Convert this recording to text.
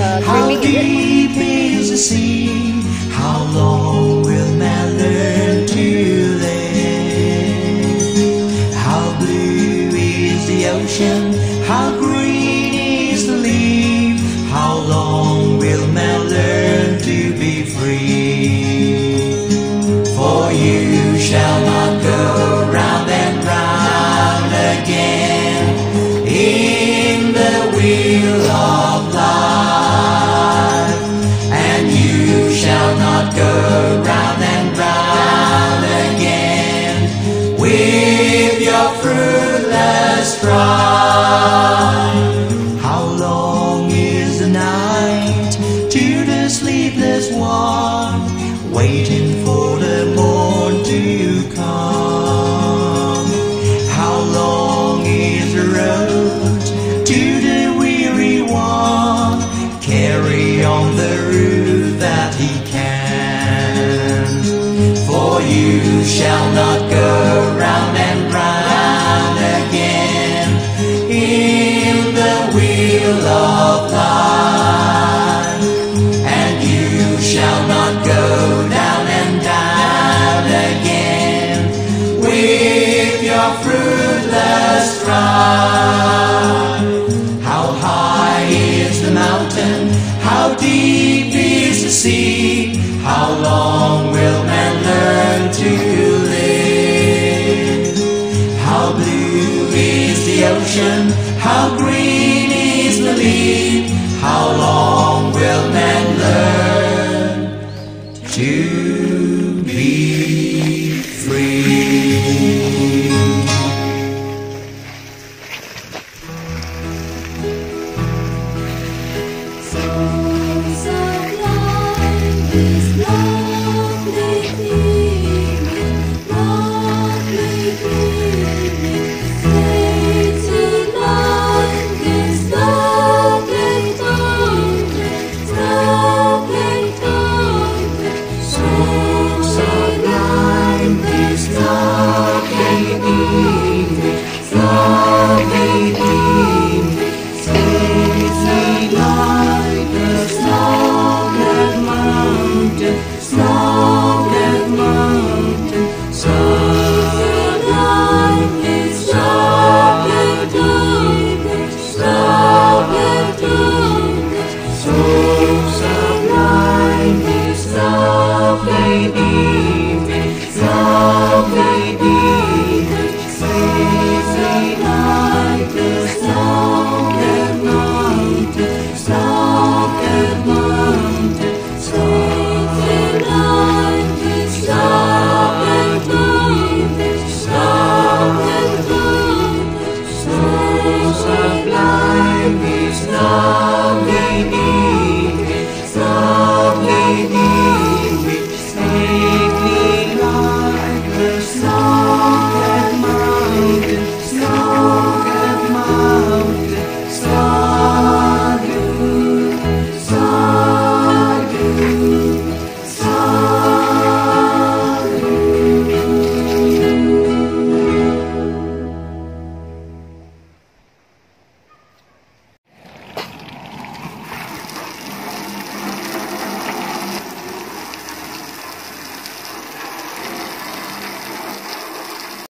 Uh, How deep is the sea? How long will man learn to live? How blue is the ocean? How green is the leaf? How long will man learn to be free? For you shall not go round and round again in the wheel. Of life. And you shall not go down and down again with your fruitless. How high is the mountain? How deep is the sea? How long will man learn How long